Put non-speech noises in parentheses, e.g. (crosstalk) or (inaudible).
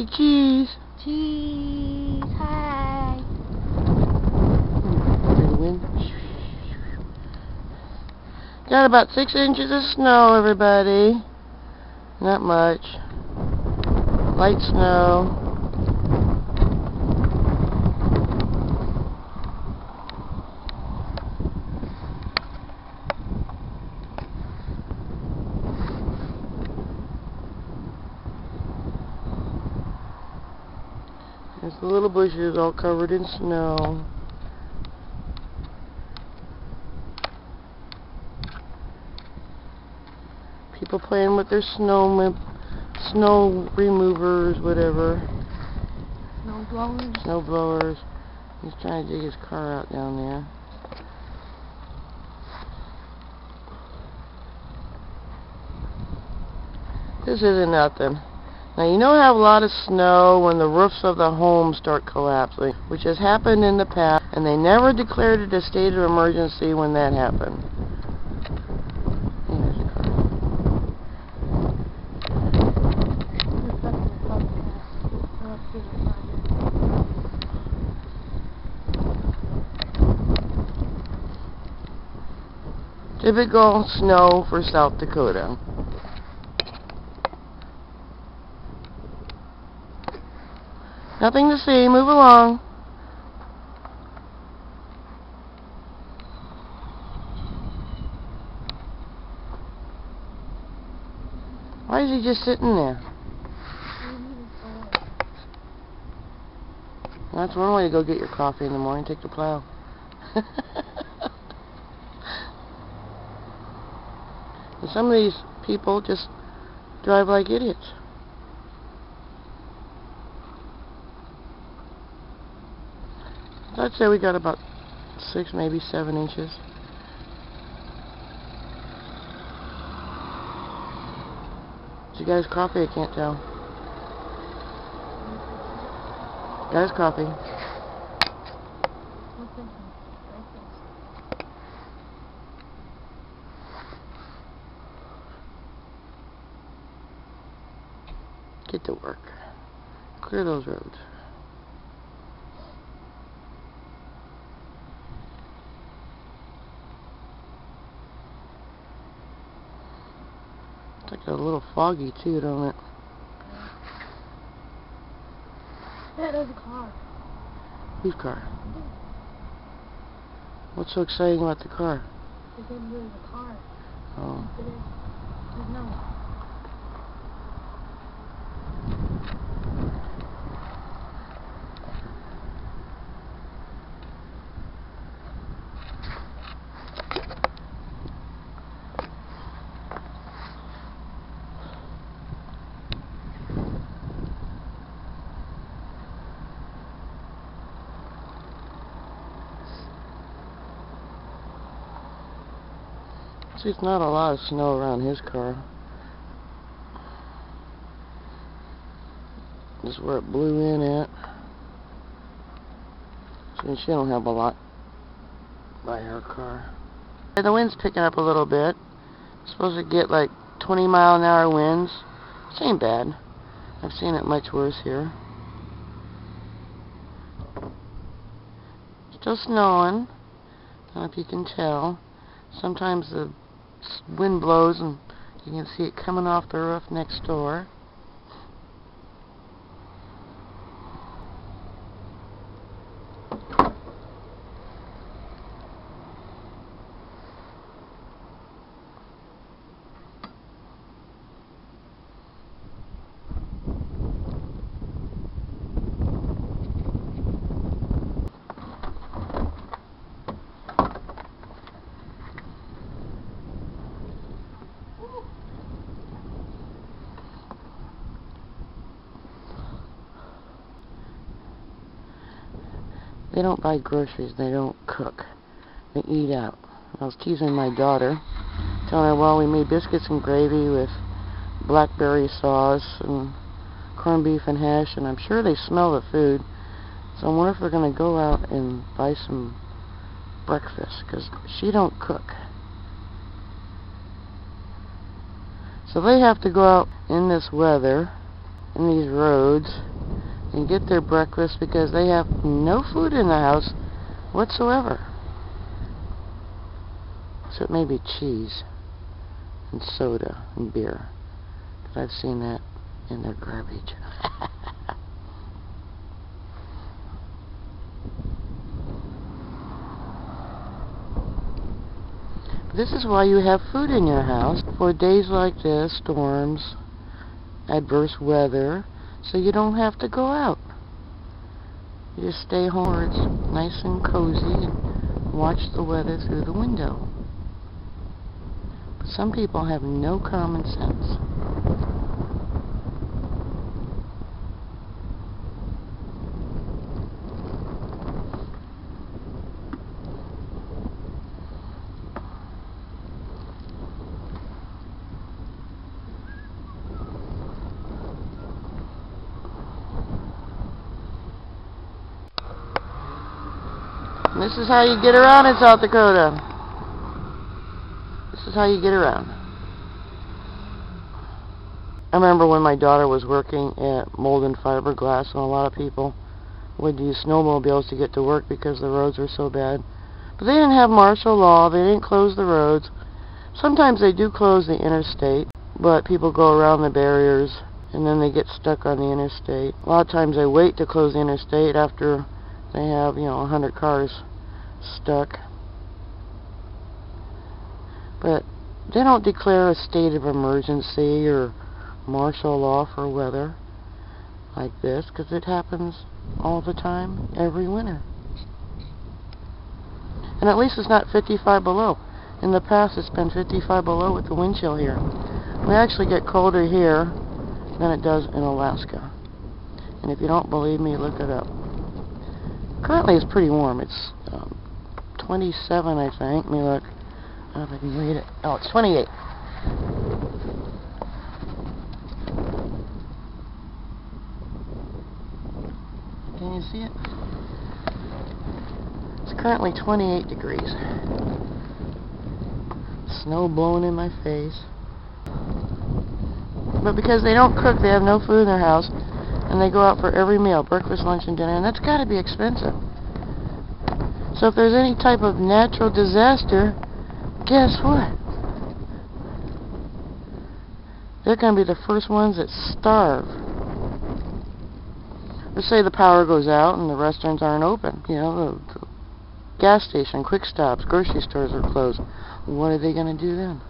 Say cheese. Cheese. Hi. Wind? Got about six inches of snow, everybody. Not much. Light snow. There's the little bushes all covered in snow. People playing with their snow snow removers, whatever, Snow blowers. snow blowers. He's trying to dig his car out down there. This isn't nothing. Now you know how a lot of snow when the roofs of the homes start collapsing, which has happened in the past, and they never declared it a state of emergency when that happened. Typical snow for South Dakota. Nothing to see. Move along. Why is he just sitting there? That's one way to go get your coffee in the morning. Take the plow. and (laughs) some of these people just drive like idiots. I'd say we got about six, maybe seven inches. Is you guys coffee? I can't tell. Guys coffee. Get to work. Clear those roads. Like a little foggy too, don't it? Yeah, there's a car. Whose car? What's so exciting about the car? Because there's a car. Oh. There's no. See, it's not a lot of snow around his car. This is where it blew in at. She don't have a lot by her car. The wind's picking up a little bit. supposed to get like 20 mile an hour winds. This ain't bad. I've seen it much worse here. Still snowing. I don't know if you can tell. Sometimes the wind blows and you can see it coming off the roof next door. They don't buy groceries. They don't cook. They eat out. I was teasing my daughter, telling her, well, we made biscuits and gravy with blackberry sauce and corned beef and hash, and I'm sure they smell the food. So I wonder if they're going to go out and buy some breakfast, because she don't cook. So they have to go out in this weather, in these roads, and get their breakfast because they have no food in the house whatsoever. So it may be cheese and soda and beer. But I've seen that in their garbage. (laughs) this is why you have food in your house for days like this, storms, adverse weather, so you don't have to go out. You just stay home where it's nice and cozy and watch the weather through the window. But some people have no common sense. This is how you get around in South Dakota. This is how you get around. I remember when my daughter was working at Molded Fiberglass, and a lot of people would use snowmobiles to get to work because the roads were so bad. But they didn't have martial law. They didn't close the roads. Sometimes they do close the interstate, but people go around the barriers and then they get stuck on the interstate. A lot of times they wait to close the interstate after they have, you know, a hundred cars stuck. But they don't declare a state of emergency or martial law for weather like this because it happens all the time, every winter. And at least it's not 55 below. In the past it's been 55 below with the wind chill here. We actually get colder here than it does in Alaska. And if you don't believe me, look it up. Currently it's pretty warm. It's um, 27, I think. Let me look. I don't know if I can read it. Oh, it's 28. Can you see it? It's currently 28 degrees. Snow blowing in my face. But because they don't cook, they have no food in their house, and they go out for every meal, breakfast, lunch, and dinner, and that's got to be expensive. So if there's any type of natural disaster, guess what? They're going to be the first ones that starve. Let's say the power goes out and the restaurants aren't open. You know, the, gas station, quick stops, grocery stores are closed. What are they going to do then?